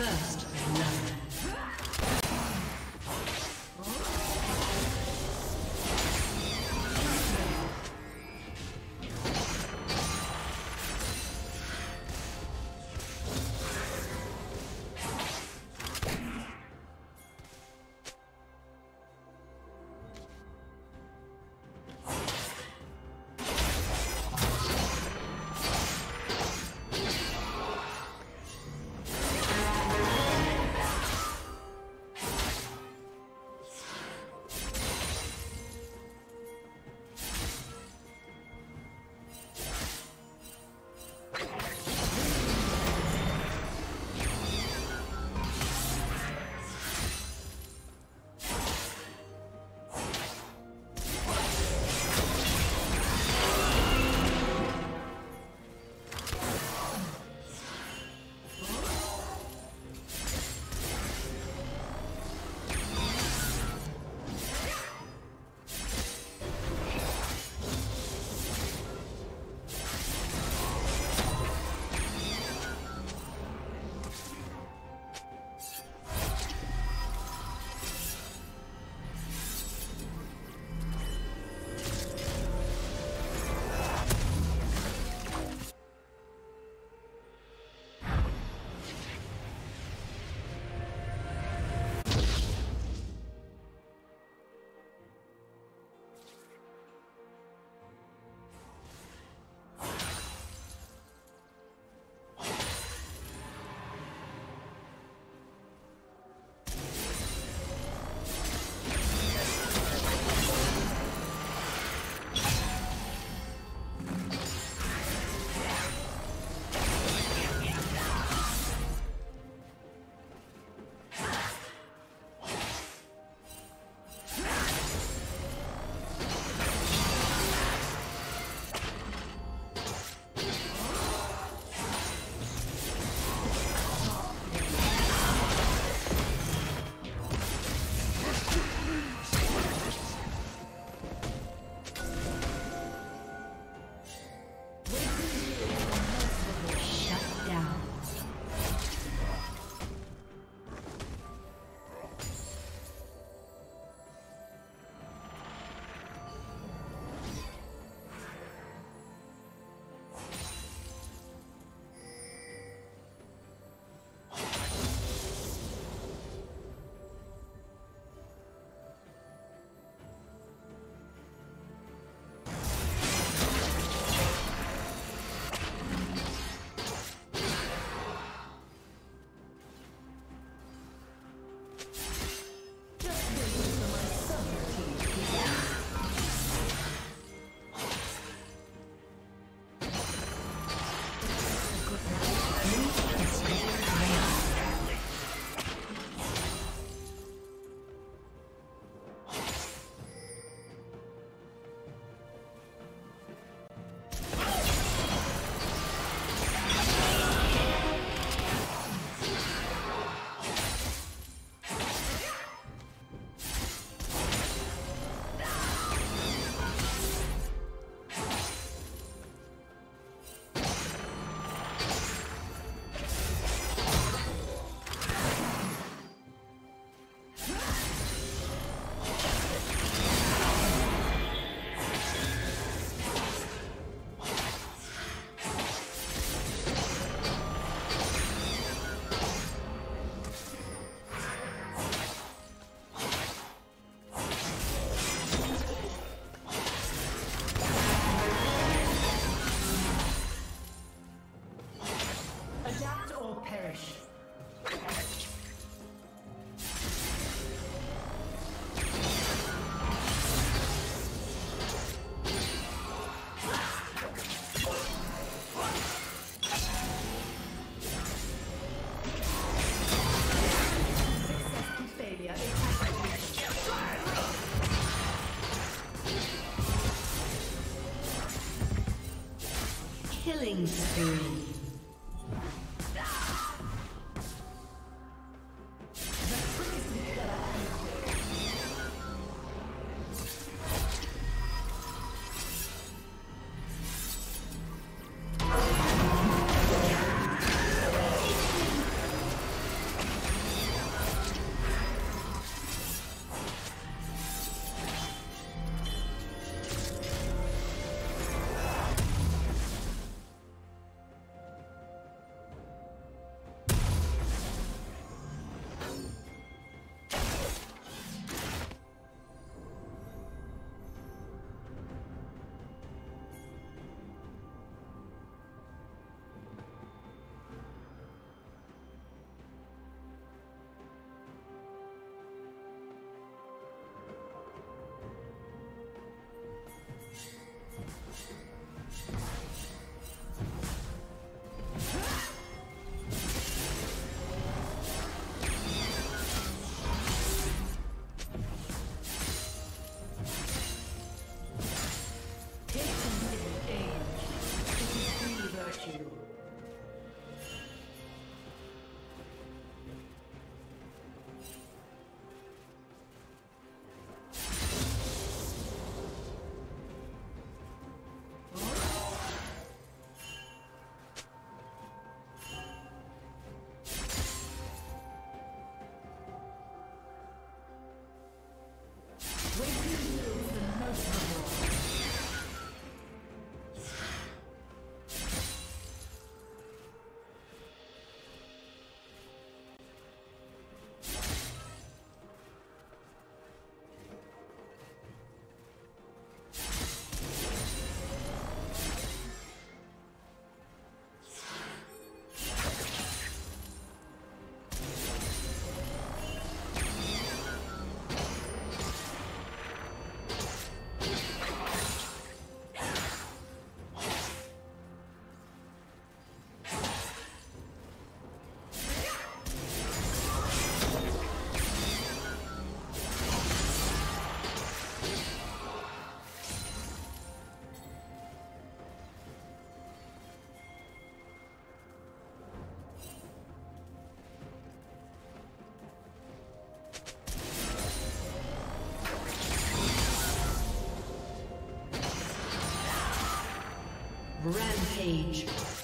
First, blood. Killing spree. Thank you. Rampage.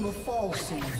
Plating will fall soon.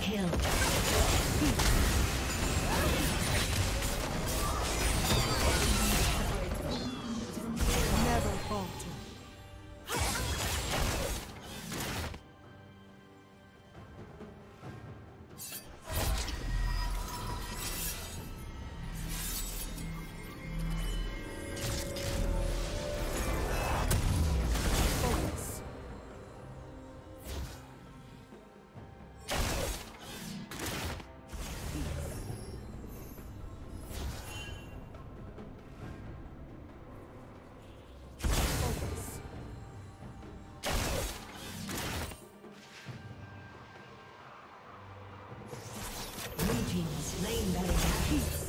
Kill. Slain Baron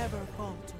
never falter.